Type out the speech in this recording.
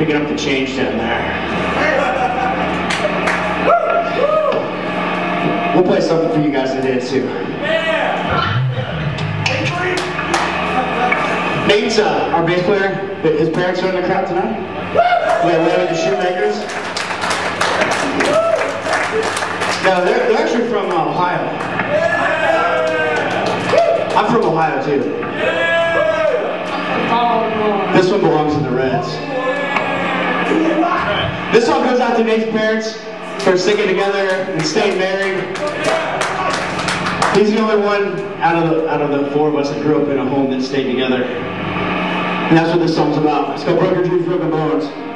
picking up the change down there? We'll play something for you guys to dance to. Nate's uh, our bass player. His parents are in the crowd tonight. We have Larry the Shoemakers. No, they're, they're actually from uh, Ohio. I'm from Ohio too. This one belongs in the Reds. This song goes out to Nate's parents for sticking together and staying married. He's the only one out of the out of the four of us that grew up in a home that stayed together. And that's what this song's about. It's called Broken Dreams, Broken Bones.